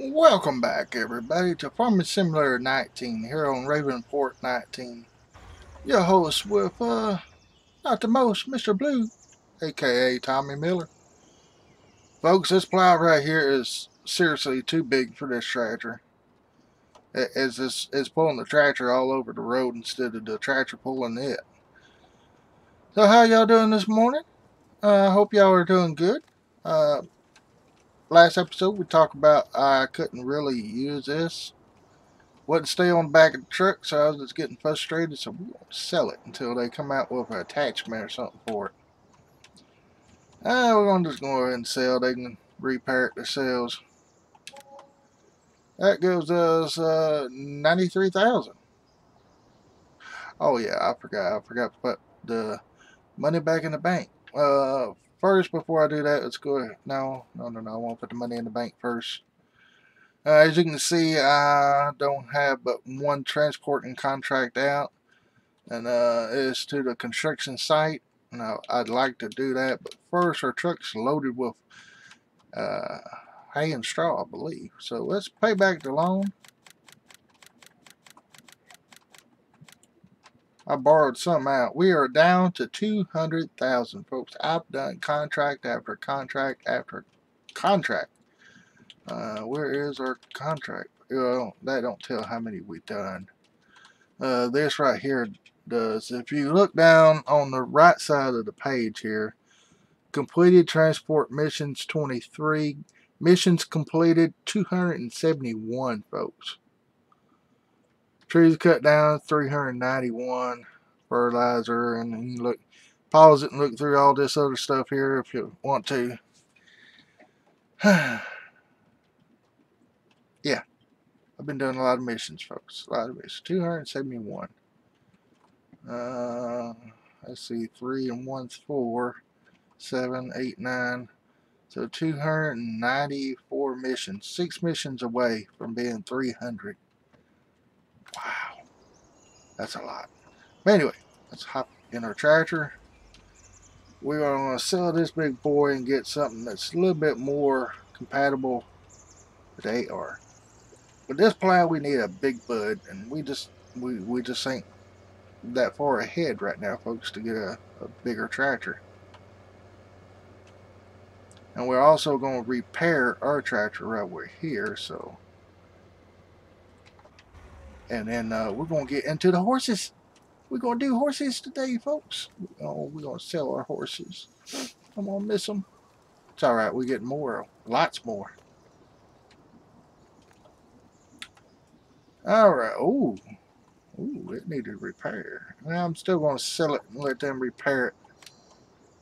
Welcome back, everybody, to Farming Simulator 19 here on Ravenport 19. Your host with, uh, not the most, Mr. Blue, aka Tommy Miller. Folks, this plow right here is seriously too big for this tractor. It's, it's, it's pulling the tractor all over the road instead of the tractor pulling it. So, how y'all doing this morning? I uh, hope y'all are doing good. Uh, last episode we talked about I couldn't really use this. Wouldn't stay on the back of the truck, so I was just getting frustrated, so we won't sell it until they come out with an attachment or something for it. Uh, we're going to just go ahead and sell. They can repair it themselves. That gives us uh, 93000 Oh yeah, I forgot. I forgot to put the money back in the bank. Uh, First, before I do that, let's go. No, no, no, no. I want to put the money in the bank first. Uh, as you can see, I don't have but one transporting contract out, and uh, it's to the construction site. Now, I'd like to do that, but first, our truck's loaded with uh, hay and straw, I believe. So let's pay back the loan. I borrowed some out. We are down to 200,000, folks. I've done contract after contract after contract. Uh, where is our contract? Well, that don't tell how many we've done. Uh, this right here does. If you look down on the right side of the page here, completed transport missions 23, missions completed 271, folks. Trees cut down 391 fertilizer and you look pause it and look through all this other stuff here if you want to. yeah. I've been doing a lot of missions, folks. A lot of missions. 271. Uh, let's see. 3 and 1's 4. 7, 8, 9. So 294 missions. Six missions away from being 300. Wow. That's a lot. But anyway, let's hop in our tractor. We're going to sell this big boy and get something that's a little bit more compatible with AR. With this plan, we need a big bud, and we just we, we just ain't that far ahead right now, folks, to get a, a bigger tractor. And we're also going to repair our tractor right over here, so and then uh, we're going to get into the horses. We're going to do horses today, folks. Oh, we're going to sell our horses. I'm going to miss them. It's all right. We get more, lots more. All right. Ooh. Ooh, it needed repair. Well, I'm still going to sell it and let them repair it.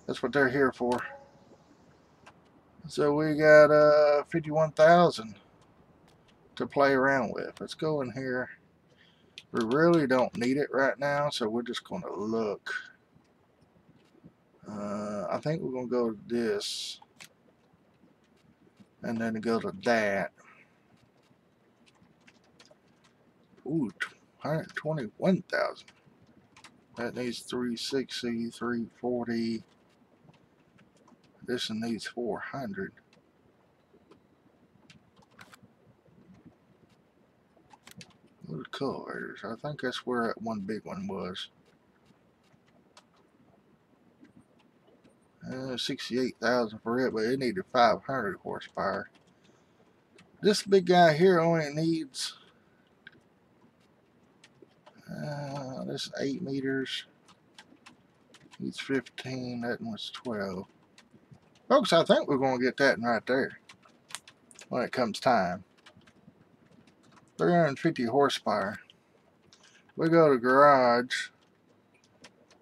That's what they're here for. So we got uh 51,000 to play around with. Let's go in here. We really don't need it right now, so we're just going to look. Uh, I think we're going to go to this. And then go to that. Ooh, 121,000. That needs 360, 340. This one needs 400. Little cultivators. I think that's where that one big one was. Uh, 68,000 for it, but it needed 500 horsepower. This big guy here only needs uh, this 8 meters. Needs 15. That one's 12. Folks, I think we're going to get that right there when it comes time. 350 horsepower. We go to garage.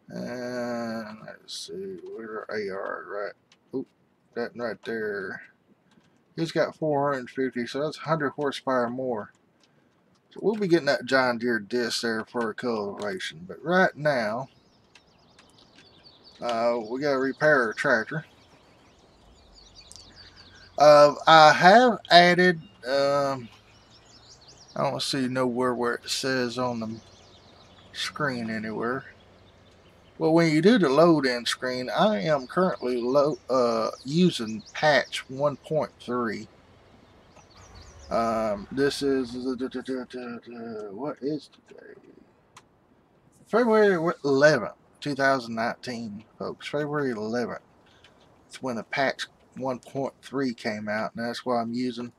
And let's see, where AR, right? Oop, that right there. He's got 450, so that's 100 horsepower more. So we'll be getting that John Deere disc there for a cultivation. But right now, uh, we got to repair our tractor. Uh, I have added um, I don't see nowhere where it says on the screen anywhere. Well, when you do the load in screen, I am currently low, uh, using patch 1.3. Um, this is what is today? February 11th, 2019, folks. February 11th. It's when the patch 1.3 came out, and that's what I'm using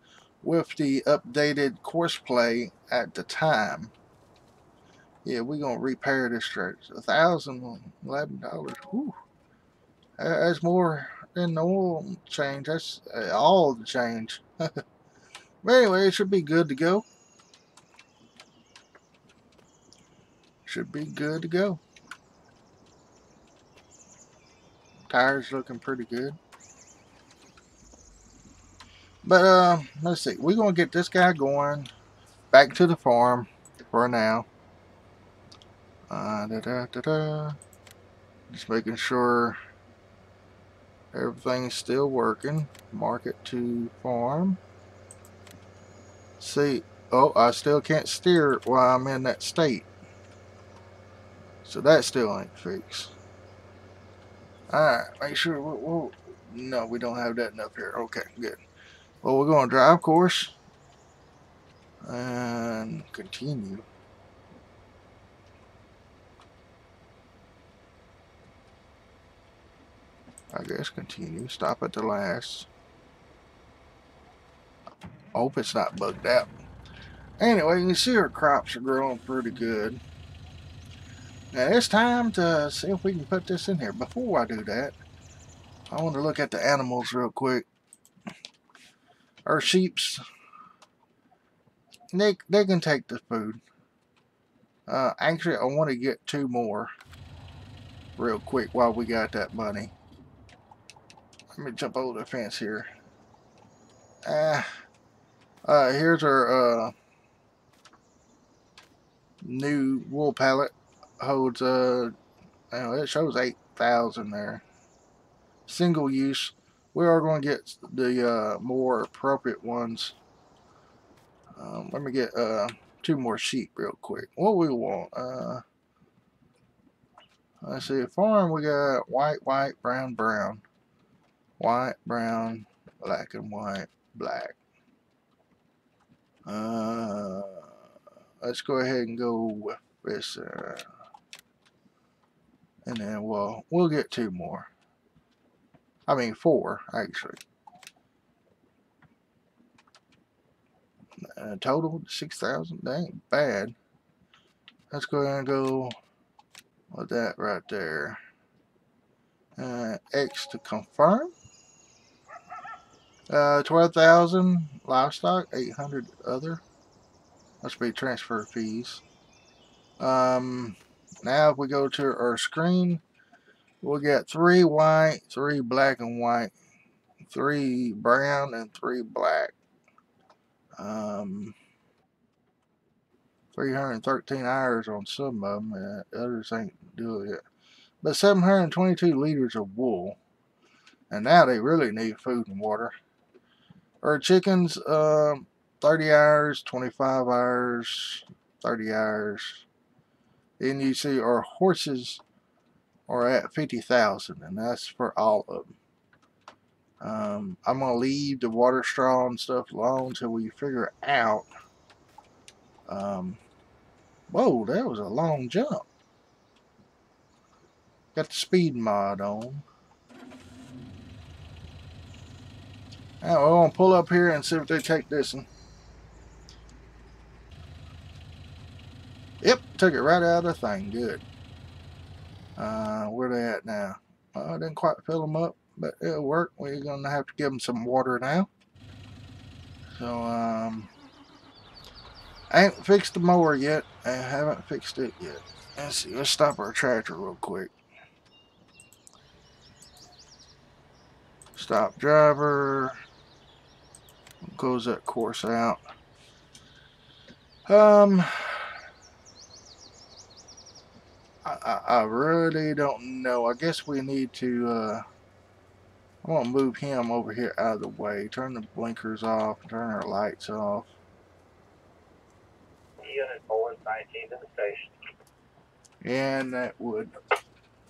with the updated course play at the time. Yeah, we're gonna repair this thousand eleven dollars. That's more than the oil change. That's uh, all the change. but anyway, it should be good to go. Should be good to go. Tires looking pretty good. But uh, let's see. We're gonna get this guy going back to the farm for now. Uh, da -da -da Just making sure everything's still working. Market to farm. See, oh, I still can't steer while I'm in that state. So that still ain't fixed. Alright, make sure, we'll, we'll, no, we don't have that up here. Okay, good. Well, we're going to drive course and continue. I guess continue. Stop at the last. Hope it's not bugged out. Anyway, you can see our crops are growing pretty good. Now it's time to see if we can put this in here. Before I do that, I want to look at the animals real quick. Our sheeps, they, they can take the food. Uh, actually, I want to get two more real quick while we got that money. Let me jump over the fence here. Uh, uh, here's our uh, new wool pallet. Holds, uh, it shows 8,000 there. Single use. We are going to get the uh, more appropriate ones. Um, let me get uh, two more sheep real quick. What we want? Uh, let's see. Farm, we got white, white, brown, brown white, brown, black and white, black. Uh, let's go ahead and go with this. Uh, and then we'll, we'll get two more. I mean four, actually. Uh, total 6,000. That ain't bad. Let's go ahead and go with that right there. Uh, X to confirm. Uh, 12,000 livestock, 800 other. Must be transfer fees. Um, now if we go to our screen, we'll get three white, three black and white, three brown, and three black. Um, 313 hours on some of them, uh, others ain't doing it. But 722 liters of wool. And now they really need food and water. Our chickens, um, 30 hours, 25 hours, 30 hours. Then you see our horses are at 50,000 and that's for all of them. Um, I'm going to leave the water straw and stuff alone until we figure out. Um, whoa, that was a long jump. Got the speed mod on. Now we're going to pull up here and see if they take this one. Yep, took it right out of the thing. Good. Uh, where they at now? I didn't quite fill them up, but it'll work. We're going to have to give them some water now. So, um, I ain't fixed the mower yet. I haven't fixed it yet. Let's see. Let's stop our tractor real quick. Stop driver Close that course out. Um, I, I really don't know. I guess we need to, uh, I want to move him over here out of the way. Turn the blinkers off. Turn our lights off. Unit 419 in the station. And that would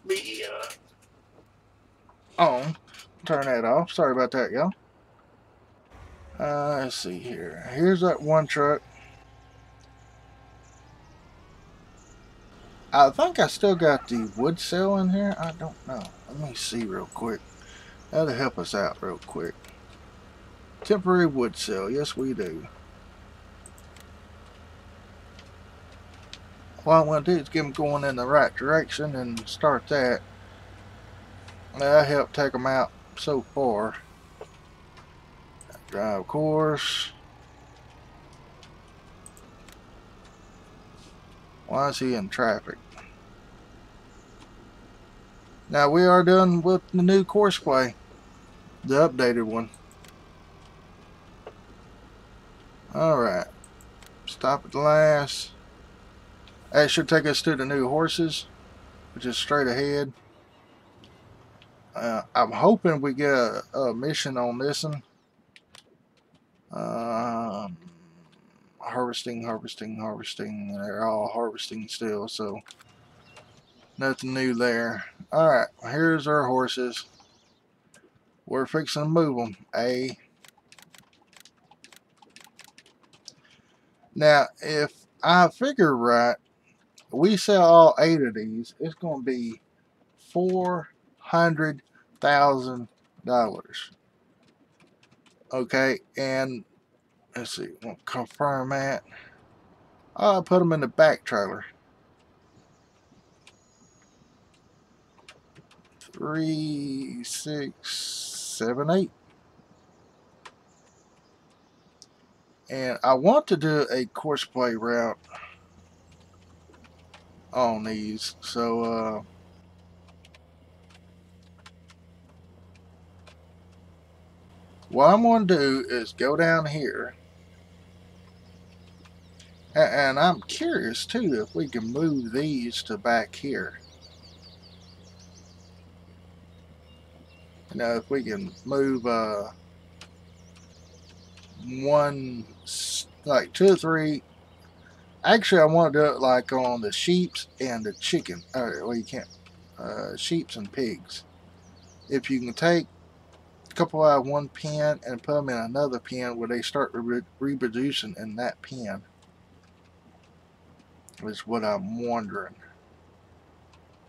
be, uh, on. Turn that off. Sorry about that, y'all. Uh, let's see here. Here's that one truck. I think I still got the wood sell in here. I don't know. Let me see real quick. That'll help us out real quick. Temporary wood sell. Yes, we do. What I want to do is get them going in the right direction and start that. That helped take them out so far. Drive course. Why is he in traffic? Now we are done with the new course play. The updated one. Alright. Stop at the last. That should take us to the new horses, which is straight ahead. Uh, I'm hoping we get a, a mission on this one. Um, harvesting, harvesting, harvesting. They're all harvesting still, so nothing new there. Alright, here's our horses. We're fixing to move them. A. Now, if I figure right, we sell all eight of these, it's going to be four hundred thousand dollars. Okay, and let's see, we'll confirm that. I'll put them in the back trailer. Three, six, seven, eight. And I want to do a course play route on these. So, uh, what I'm going to do is go down here. And I'm curious too if we can move these to back here. You know, if we can move uh, one, like two or three. Actually, I want to do it like on the sheeps and the chicken. Or, well, you can't. Uh, sheeps and pigs. If you can take a couple out of one pen and put them in another pen where they start re reproducing in that pen is what I'm wondering.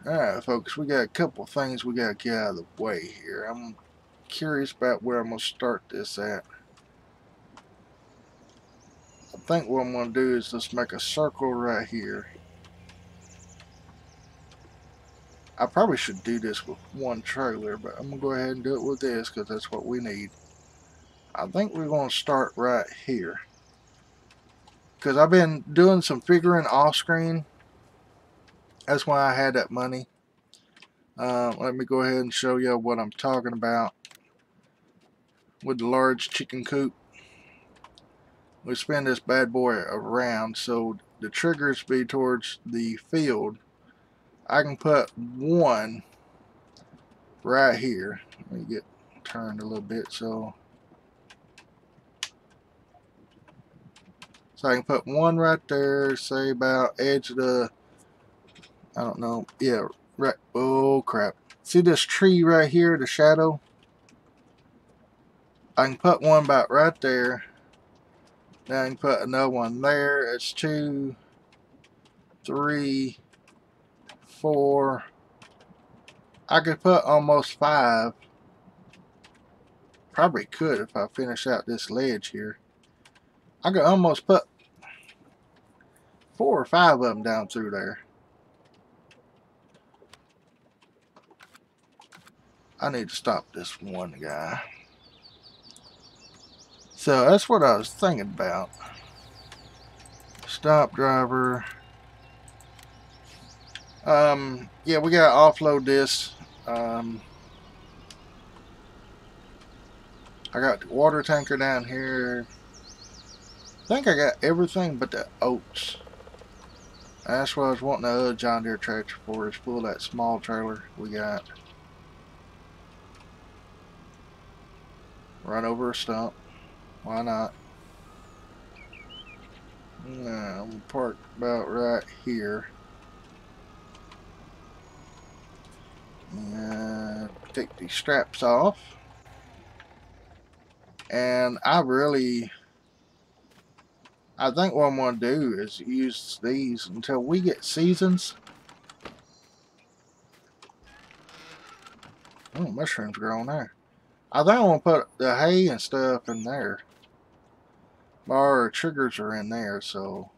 Alright folks, we got a couple things we got to get out of the way here. I'm curious about where I'm going to start this at. I think what I'm going to do is just make a circle right here. I probably should do this with one trailer, but I'm going to go ahead and do it with this because that's what we need. I think we're going to start right here. Because I've been doing some figuring off screen. That's why I had that money. Uh, let me go ahead and show you what I'm talking about with the large chicken coop. We spin this bad boy around so the triggers be towards the field I can put one right here. Let me get turned a little bit so so I can put one right there say about edge of the I don't know yeah right oh crap see this tree right here the shadow I can put one about right there then I can put another one there it's two three four. I could put almost five. Probably could if I finish out this ledge here. I could almost put four or five of them down through there. I need to stop this one guy. So that's what I was thinking about. Stop driver. Um, yeah, we got to offload this. Um, I got the water tanker down here. I think I got everything but the oats. That's what I was wanting the other John Deere tractor for, is full of that small trailer we got. Run over a stump. Why not? Now, I'm parked about right here. And take these straps off. And I really, I think what I'm going to do is use these until we get seasons. Oh, mushrooms growing there. I think I want to put the hay and stuff in there. Our triggers are in there, so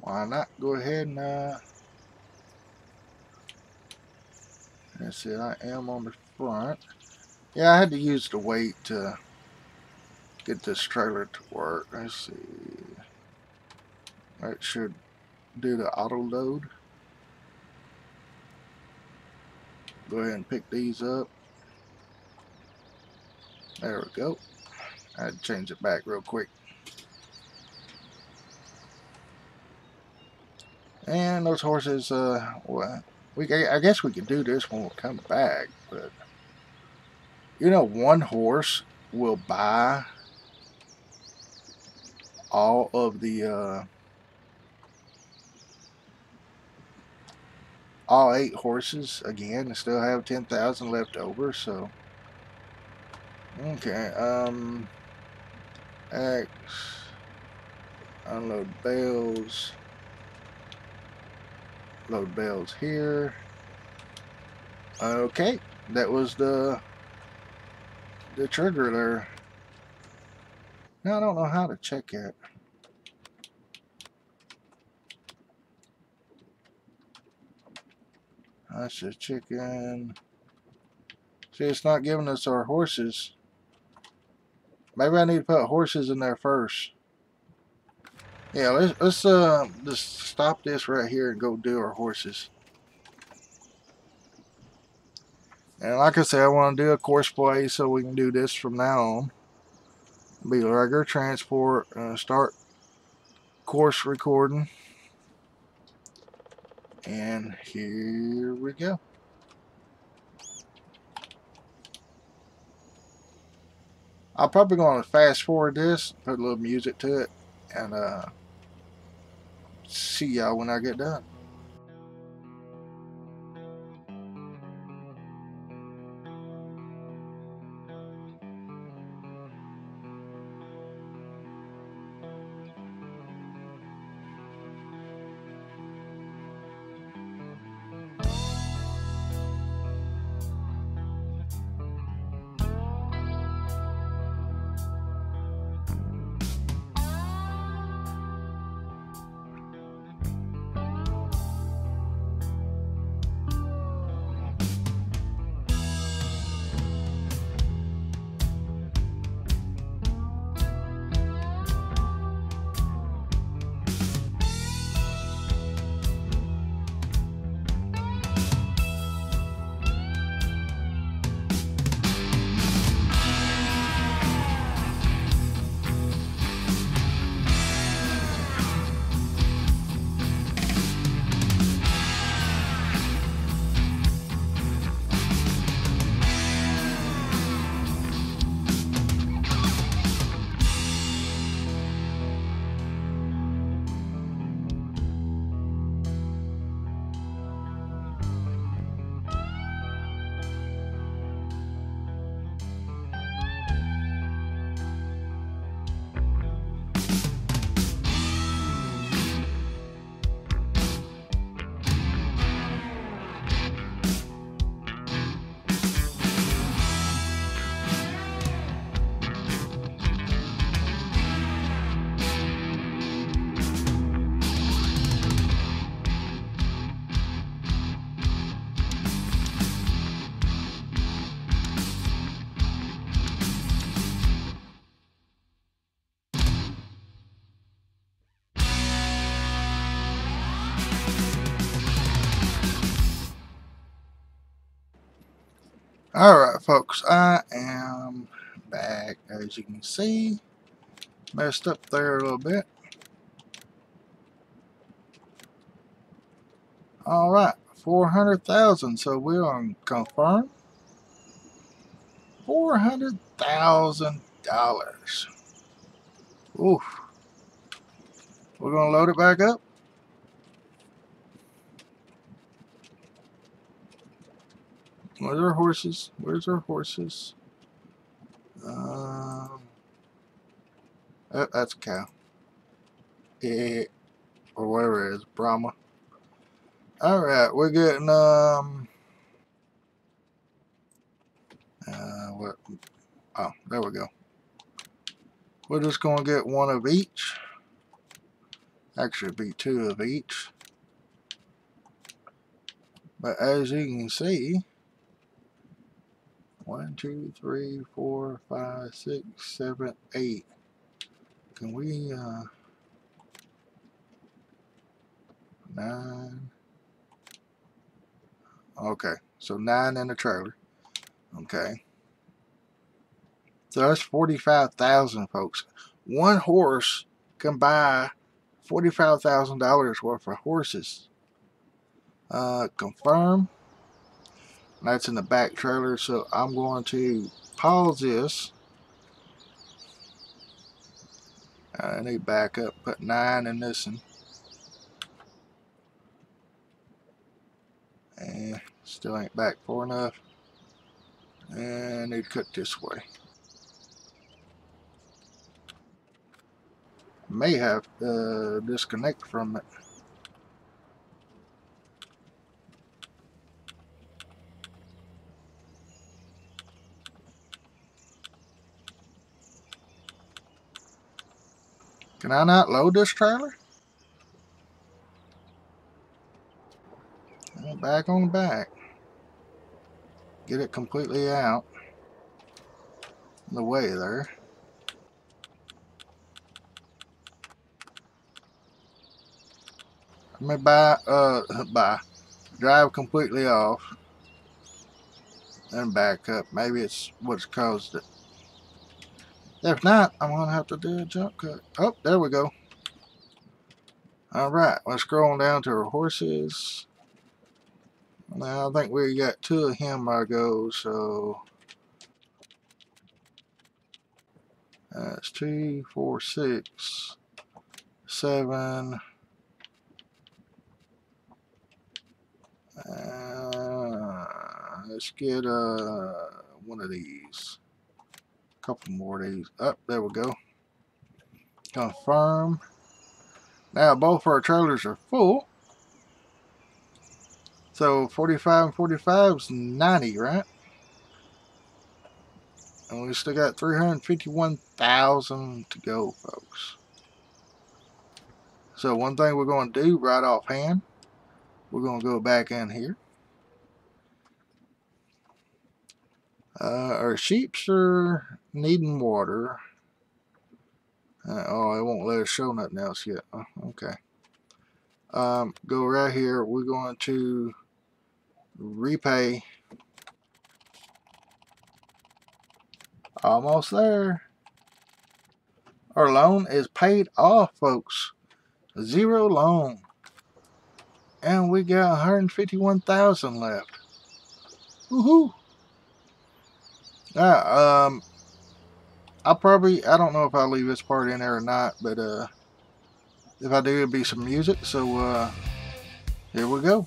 why not go ahead and uh, see, I am on the front. Yeah, I had to use the weight to get this trailer to work. Let's see. That should do the auto load. Go ahead and pick these up. There we go. I had to change it back real quick. And those horses, uh, well, we I guess we can do this when we come back, but you know, one horse will buy all of the uh, all eight horses again and still have 10,000 left over so. Okay um X unload bales. Load bales here. Okay that was the the trigger there now I don't know how to check it That's a chicken. See, it's not giving us our horses. Maybe I need to put horses in there first. Yeah, let's let's uh just stop this right here and go do our horses. And like I said, I want to do a course play so we can do this from now on. Be regular transport. Uh, start course recording. And here we go. I'm probably going to fast forward this, put a little music to it, and uh, see y'all when I get done. Alright folks, I am back as you can see. Messed up there a little bit. Alright, 400,000, so we're on confirm. $400,000. Oof. We're going to load it back up. Where's our horses? Where's our horses? Um, oh, that's a cow. Yeah, or whatever it is, Brahma. All right, we're getting um. Uh, what? Oh, there we go. We're just gonna get one of each. Actually, be two of each. But as you can see, one, two, three, four, five, six, seven, eight. Can we, uh, nine. Okay, so nine in the trailer. Okay. So that's 45,000 folks. One horse can buy $45,000 worth of horses. Uh, confirm. That's in the back trailer, so I'm going to pause this. I need back up, put 9 in this one. And still ain't back far enough. And I need to cut this way. May have to disconnect from it. Can I not load this trailer? Back on the back. Get it completely out. The way there. Let me buy, uh, buy. Drive completely off. And back up. Maybe it's what's caused it. If not, I'm going to have to do a jump cut. Oh, there we go. Alright, let's scroll down to our horses. Now, I think we got two of him I go, so... That's two, four, six, seven... Uh, let's get uh, one of these couple more of these. Up, oh, there we go. Confirm. Now both our trailers are full. So 45 and 45 is 90, right? And we still got 351,000 to go, folks. So one thing we're going to do right offhand, we're going to go back in here. Uh, our sheeps are needing water. Uh, oh, it won't let us show nothing else yet. Oh, okay. Um, go right here. We're going to repay. Almost there. Our loan is paid off, folks. Zero loan. And we got 151,000 left. Woohoo! Yeah, um, I'll probably, I don't know if I'll leave this part in there or not, but, uh, if I do, it'll be some music, so, uh, here we go.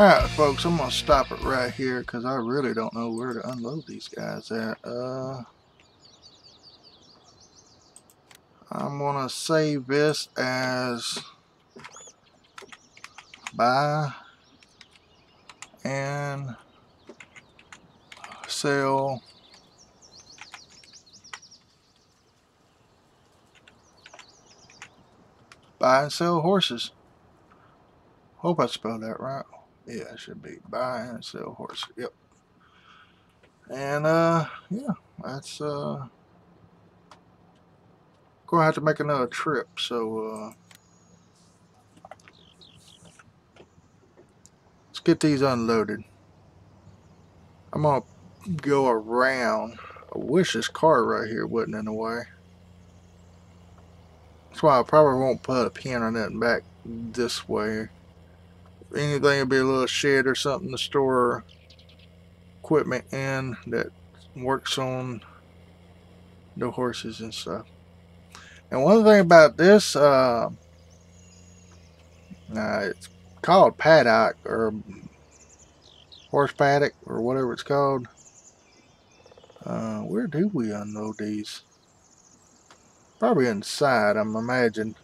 Alright, folks, I'm going to stop it right here because I really don't know where to unload these guys at. Uh, I'm going to save this as buy and sell buy and sell horses. Hope I spelled that right. Yeah, it should be buy and sell horse. Yep. And uh yeah, that's uh gonna have to make another trip, so uh let's get these unloaded. I'm gonna go around. I wish this car right here wasn't in the way. That's why I probably won't put a pin on that back this way. Anything will be a little shed or something to store equipment in that works on the horses and stuff. And one thing about this, uh, uh, it's called paddock or horse paddock or whatever it's called. Uh, where do we unload these? Probably inside, I'm imagining.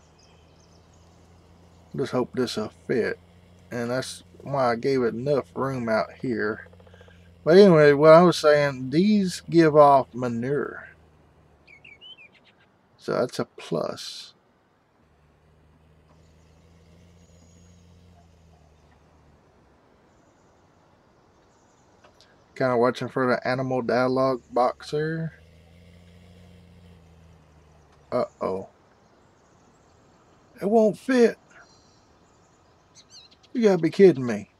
Just hope this will fit. And that's why I gave it enough room out here. But anyway, what I was saying, these give off manure. So that's a plus. Kind of watching for the animal dialogue box. Uh-oh. It won't fit. You gotta be kidding me.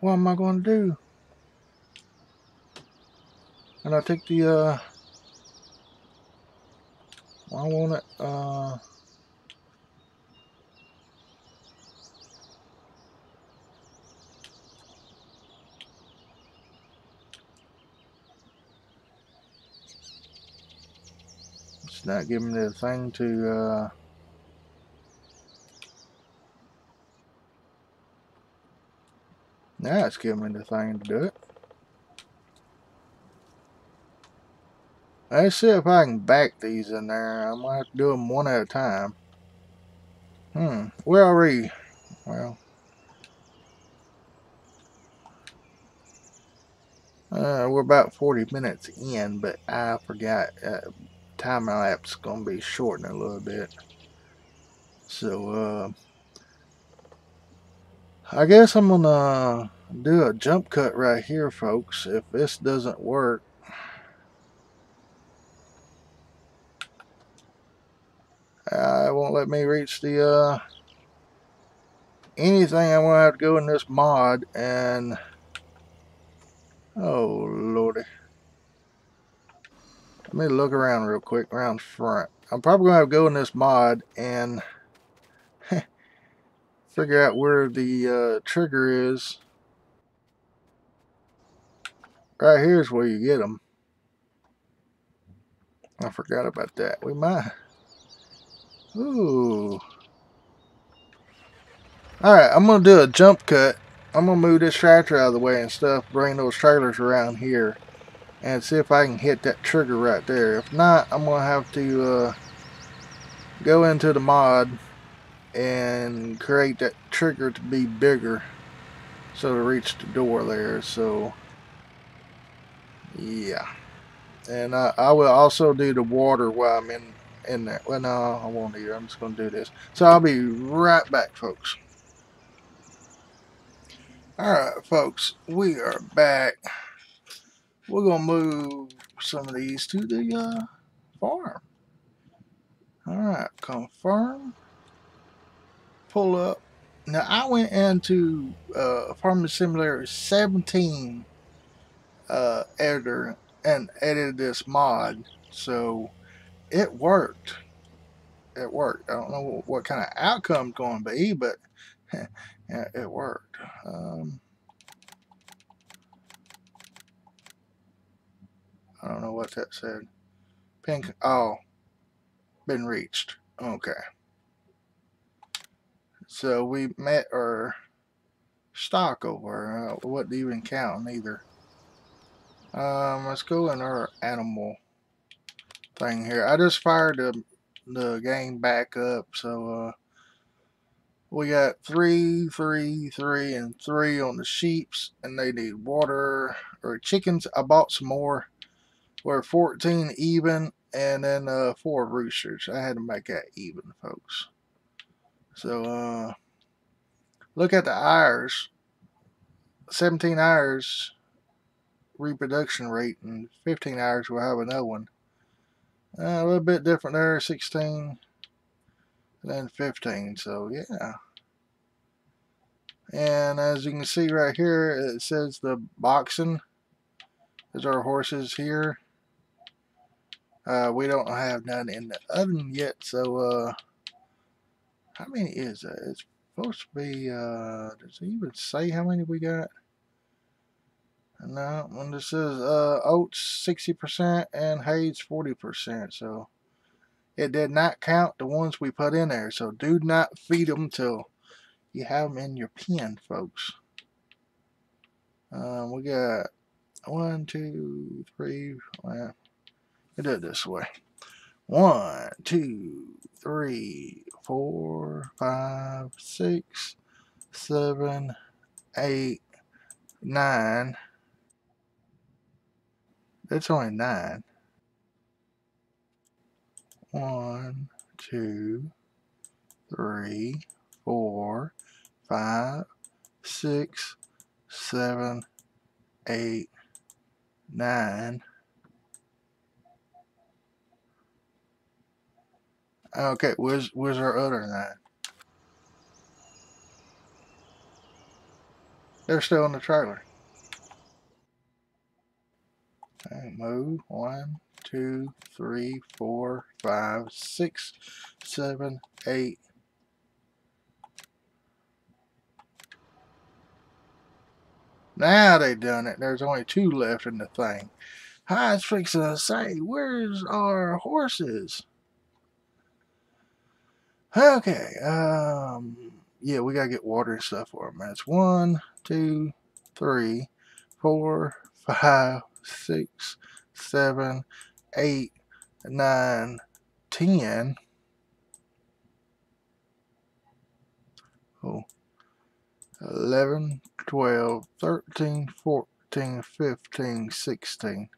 What am I going to do? And I take the, uh, I want it, uh, Not giving me the thing to, uh, now it's giving me the thing to do it. Let's see if I can back these in there. Going to have to do them one at a time. Hmm. Where are we? Well. Uh, we're about 40 minutes in, but I forgot. Uh, time lapse going to be shortened a little bit. So, uh, I guess I'm going to do a jump cut right here, folks. If this doesn't work, uh, it won't let me reach the, uh, anything I'm going to have to go in this mod and, oh, lordy. Let me look around real quick, around front. I'm probably going to, go in this mod and figure out where the uh, trigger is. Right here is where you get them. I forgot about that. We might. Ooh. Alright, I'm going to do a jump cut. I'm going to move this tractor out of the way and stuff. Bring those trailers around here and see if I can hit that trigger right there. If not, I'm going to have to uh, go into the mod and create that trigger to be bigger so to reach the door there. So, yeah. And I, I will also do the water while I'm in, in there. Well, no, I won't either. I'm just going to do this. So I'll be right back, folks. Alright, folks. We are back we're gonna move some of these to the uh, farm. All right, confirm. Pull up. Now I went into uh, Farming Simulator 17 uh, editor and edited this mod, so it worked. It worked. I don't know what kind of outcome going to be, but it worked. Um, I don't know what that said. Pink. Oh, been reached. Okay. So we met our stock over. Uh, wasn't even count? either. Um, let's go in our animal thing here. I just fired the the game back up, so uh, we got three, three, three, and three on the sheeps, and they need water or chickens. I bought some more. We're 14 even, and then uh, four roosters. I had to make that even, folks. So, uh, look at the eyres. 17 eyres reproduction rate, and 15 eyres will have another one. Uh, a little bit different there, 16 and then 15. So, yeah. And as you can see right here, it says the boxing is our horses here. Uh, we don't have none in the oven yet, so uh, how many is that? It's supposed to be, uh, does it even say how many we got? No, when this says uh, oats 60% and hay's 40%, so it did not count the ones we put in there, so do not feed them till you have them in your pen, folks. Um, we got one, two, three, well, we do it this way. One, two, three, four, five, six, seven, eight, nine. It's only nine. One, two, three, four, five, six, seven, eight, nine. Okay, where's where's our other nine? They're still in the trailer. Okay, move. One, two, three, four, five, six, seven, eight. Now they've done it. There's only two left in the thing. I was fixing to say, where's our horses? Okay, um, yeah, we gotta get water and stuff for them. That's one, two, three, four, five, six, seven, eight, nine, ten. Oh, 11, 12, 13, 14, 15, 16.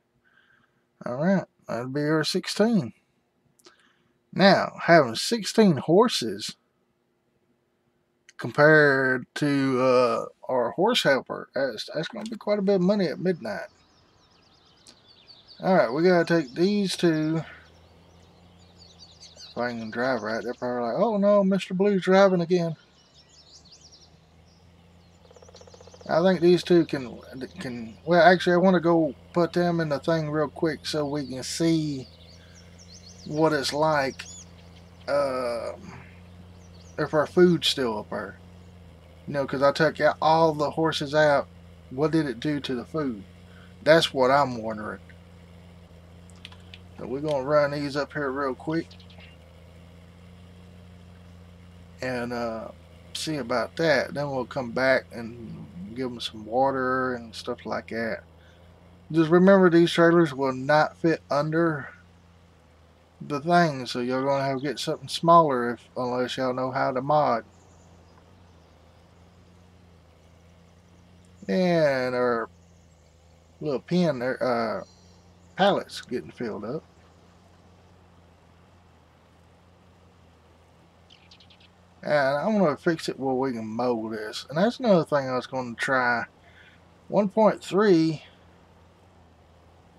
All right, that'd be our 16. Now, having 16 horses compared to uh, our horse helper, that's, that's going to be quite a bit of money at midnight. Alright, we got to take these two. If I can drive right, they're probably like, oh no, Mr. Blue's driving again. I think these two can, can well, actually, I want to go put them in the thing real quick so we can see what it's like uh, if our food's still up there. You know, because I took out all the horses out. What did it do to the food? That's what I'm wondering. So we're going to run these up here real quick. And uh, see about that. Then we'll come back and give them some water and stuff like that. Just remember these trailers will not fit under the thing, so you're gonna have to get something smaller if unless y'all know how to mod. And our little pen there, uh, pallets getting filled up. And I'm going to fix it where we can mow this. And that's another thing I was going to try. 1.3,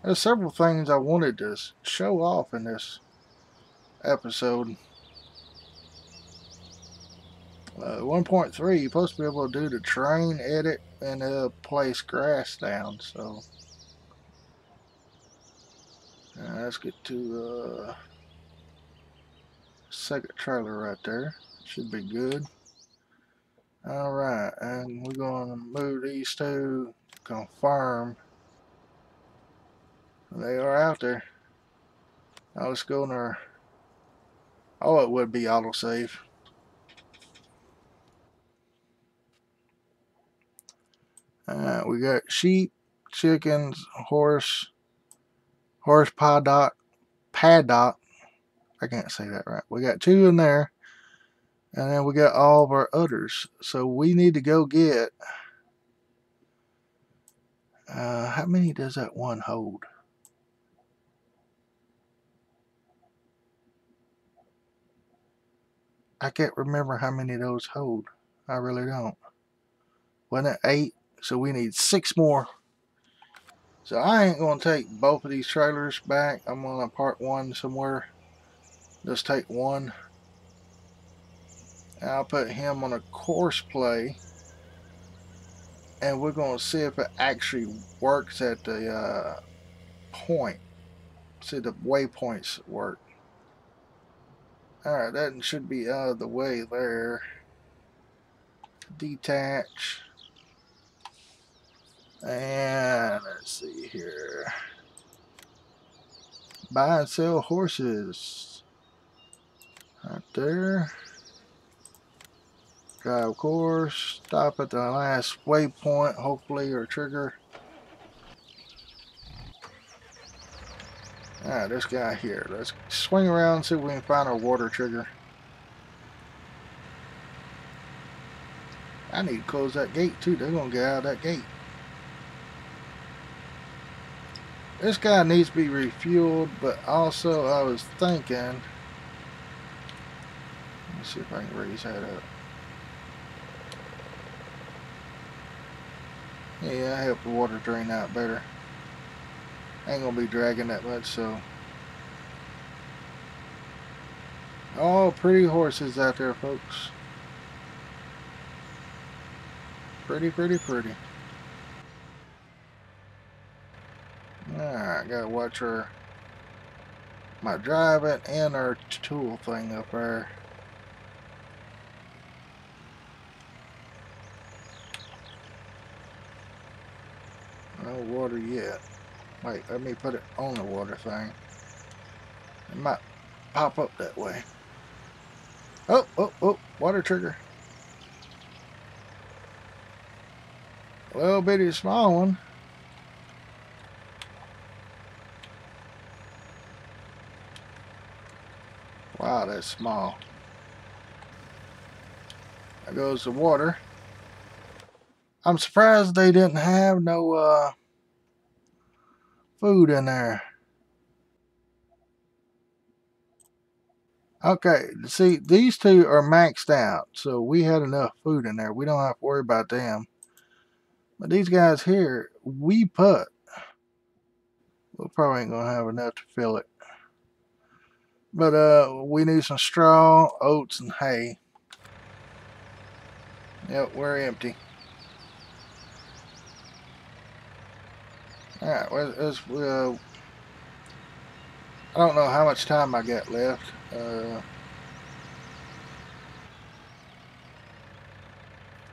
there's several things I wanted to show off in this episode. Uh, 1.3, you're supposed to be able to do the terrain edit and uh, place grass down. So uh, let's get to uh, second trailer right there. Should be good. Alright, and we're going to move these two, confirm They are out there. Now let's go in our. Oh, it would be autosave. Uh, we got sheep, chickens, horse, horse paddock, paddock. I can't say that right. We got two in there. And then we got all of our udders. So we need to go get. Uh, how many does that one hold? I can't remember how many of those hold. I really don't. Wasn't it eight? So we need six more. So I ain't going to take both of these trailers back. I'm going to park one somewhere. Just take one. I'll put him on a Courseplay. And we're going to see if it actually works at the uh, point. See the waypoints work. Alright, that should be out of the way there. Detach. And let's see here. Buy and sell horses. Right there. Drive course. Stop at the last waypoint, hopefully, or trigger. Alright, this guy here. Let's swing around and see if we can find our water trigger. I need to close that gate too. They're going to get out of that gate. This guy needs to be refueled, but also I was thinking... Let's see if I can raise that up. Yeah, I help the water drain out better. Ain't gonna be dragging that much, so. Oh, pretty horses out there, folks. Pretty, pretty, pretty. Alright, gotta watch her. My driving and our tool thing up there. No water yet. Wait, let me put it on the water thing. It might pop up that way. Oh, oh, oh, water trigger. A little bitty small one. Wow, that's small. There goes the water. I'm surprised they didn't have no uh, food in there. Okay, see, these two are maxed out, so we had enough food in there. We don't have to worry about them. But these guys here, we put. We probably ain't going to have enough to fill it. But uh, we need some straw, oats, and hay. Yep, we're empty. Alright, well, uh, I don't know how much time I got left. Uh,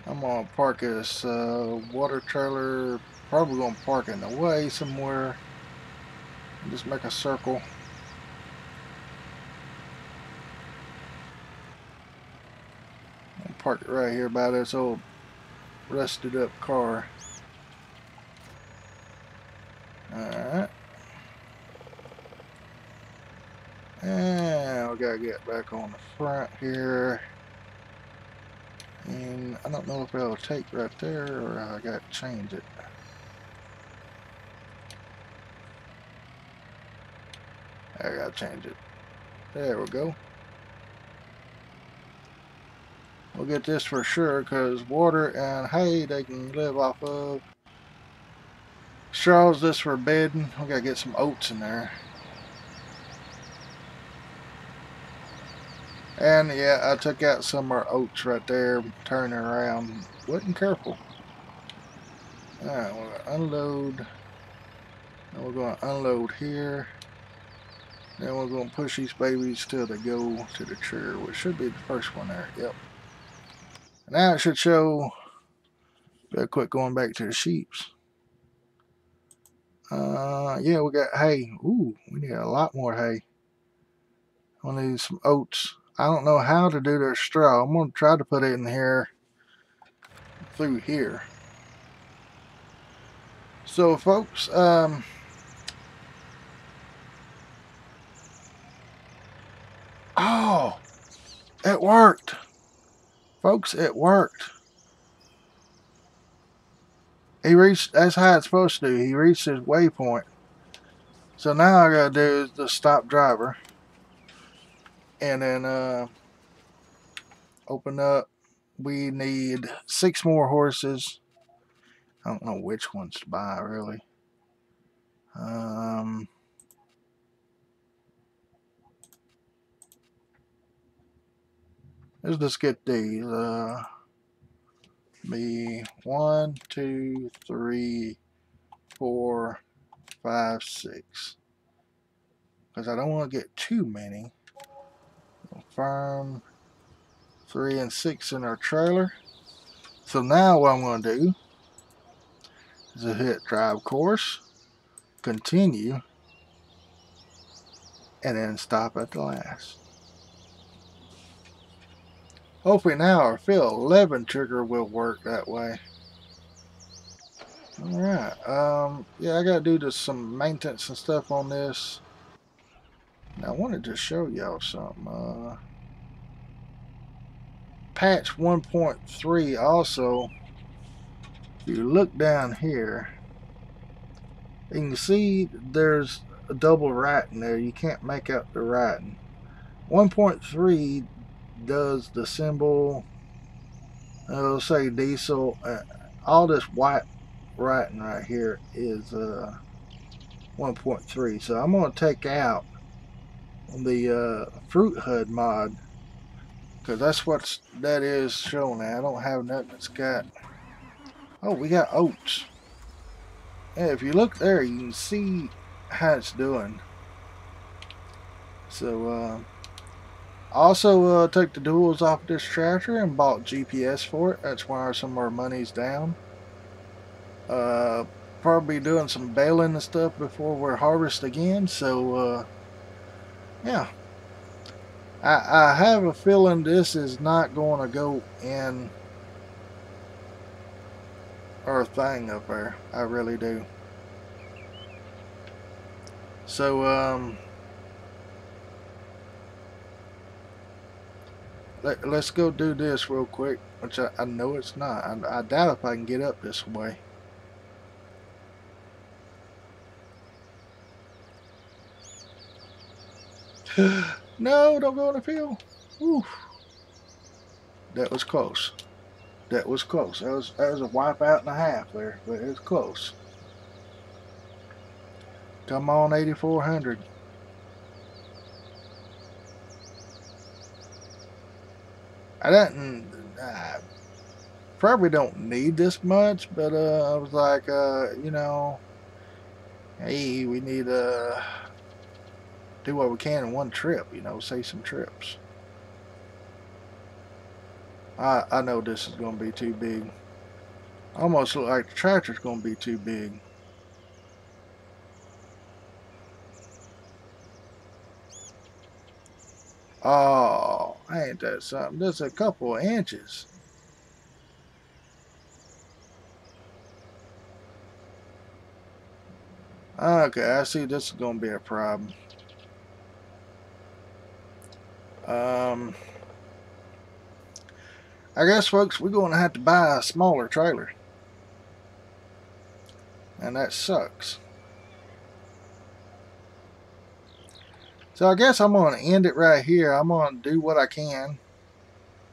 I'm gonna park this uh, water trailer, probably gonna park in the way somewhere. Just make a circle. I'll park it right here by this old rusted up car. Alright. And we gotta get back on the front here. And I don't know if it'll take right there or I gotta change it. I gotta change it. There we go. We'll get this for sure because water and hay they can live off of. Straws this for bedding. We gotta get some oats in there. And yeah, I took out some of our oats right there, turning around. Wasn't careful. Alright, we're gonna unload. Then we're gonna unload here. Then we're gonna push these babies till they go to the trigger, which should be the first one there. Yep. Now it should show. Real quick, going back to the sheeps. Uh, yeah, we got hay. Ooh, we need a lot more hay. I need some oats. I don't know how to do their straw. I'm going to try to put it in here through here. So, folks, um, oh, it worked. Folks, it worked. He reached, that's how it's supposed to do. He reached his waypoint. So now I gotta do is the stop driver. And then uh, open up. We need six more horses. I don't know which ones to buy really. Um, let's just get these. Uh, be one, two, three, four, five, six. Because I don't want to get too many. Farm three and six in our trailer. So now what I'm going to do is hit drive course, continue, and then stop at the last. Hopefully now our fill 11 trigger will work that way. Alright, um, yeah, I gotta do this, some maintenance and stuff on this. Now, I wanted to show y'all something. Uh, patch 1.3 also, if you look down here, you can see there's a double writing there. You can't make out the writing. 1.3 does the symbol it'll say diesel uh, all this white writing right here is uh, 1.3 so I'm going to take out the uh, fruit HUD mod because that's what that is showing I don't have nothing that's got oh we got oats. If you look there you can see how it's doing. So uh, also uh, took the duals off this tractor and bought GPS for it. That's why some of our money's down. Uh, probably doing some baling and stuff before we're harvest again. So, uh, yeah. I, I have a feeling this is not going to go in our thing up there. I really do. So, um, let, us go do this real quick, which I, I know it's not. I, I doubt if I can get up this way. no, don't go in the field. Oof. That was close. That was close. That was that was a wipeout and a half there, but it was close. Come on, 8400. I didn't. I probably don't need this much, but uh, I was like, uh, you know, hey, we need to do what we can in one trip. You know, save some trips. I I know this is going to be too big. Almost look like the tractor's going to be too big. Oh, ain't that something? Just a couple of inches. Okay, I see this is going to be a problem. Um, I guess, folks, we're going to have to buy a smaller trailer. And that sucks. So I guess I'm going to end it right here. I'm going to do what I can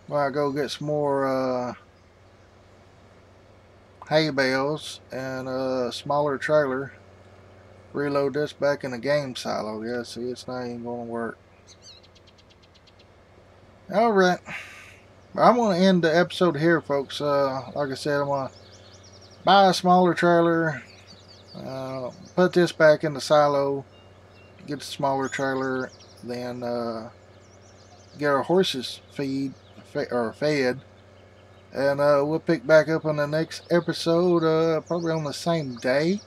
while I go get some more uh, hay bales and a smaller trailer. Reload this back in the game silo. Yeah, see, it's not even going to work. Alright. I'm going to end the episode here, folks. Uh, like I said, I'm going to buy a smaller trailer, uh, put this back in the silo, get a smaller trailer, then uh, get our horses feed or fed, and uh, we'll pick back up on the next episode, uh, probably on the same day.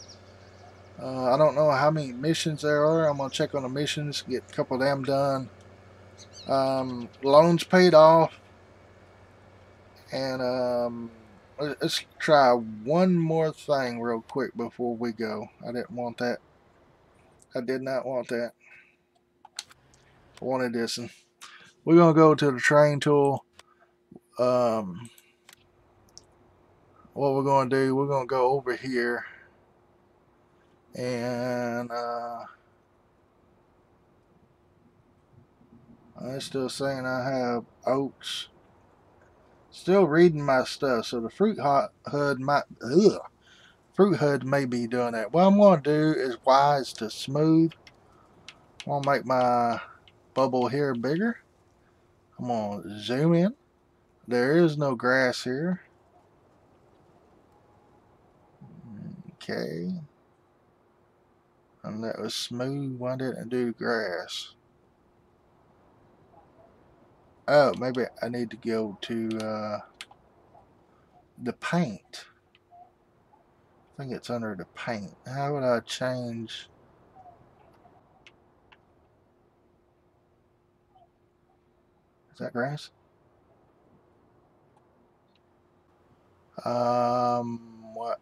Uh, I don't know how many missions there are. I'm gonna check on the missions, get a couple of them done. Um, loans paid off, and um, let's try one more thing real quick before we go. I didn't want that. I did not want that. I wanted this. And we're gonna go to the terrain tool. Um, what we're gonna do? We're gonna go over here and uh, I'm still saying I have oats. Still reading my stuff, so the fruit hot HUD might ugh, fruit HUD may be doing that. What I'm going to do is wise to smooth. I'm going to make my bubble here bigger. I'm going to zoom in. There is no grass here. Okay. And that was smooth. Why didn't do grass? Oh, maybe I need to go to uh, the paint. Think it's under the paint. How would I change? Is that grass? Um, what?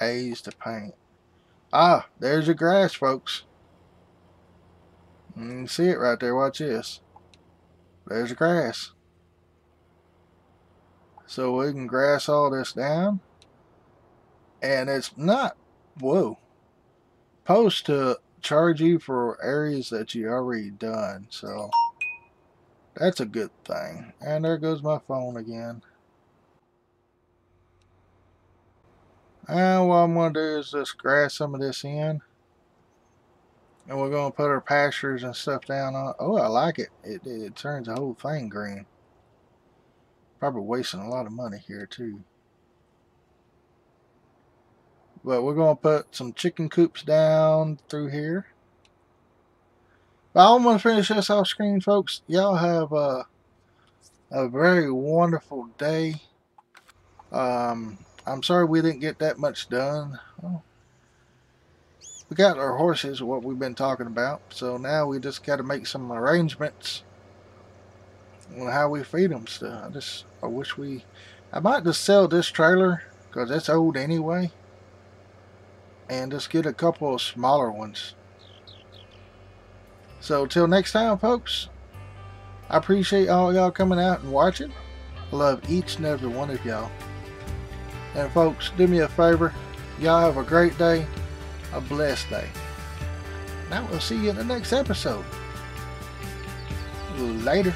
A's to paint. Ah, there's your grass, folks. You see it right there. Watch this. There's the grass. So we can grass all this down. And it's not, whoa, supposed to charge you for areas that you already done. So that's a good thing. And there goes my phone again. And what I'm going to do is just grass some of this in. And we're going to put our pastures and stuff down on Oh, I like it. It, it turns the whole thing green. Probably wasting a lot of money here, too. But we're going to put some chicken coops down through here. But I'm going to finish this off screen, folks. Y'all have a, a very wonderful day. Um, I'm sorry we didn't get that much done. Well, we got our horses, what we've been talking about. So now we just got to make some arrangements on how we feed them stuff. I just, I wish we, I might just sell this trailer because it's old anyway. And just get a couple of smaller ones. So till next time, folks. I appreciate all y'all coming out and watching. I love each and every one of y'all. And folks, do me a favor. Y'all have a great day, a blessed day. Now we'll see you in the next episode. Later.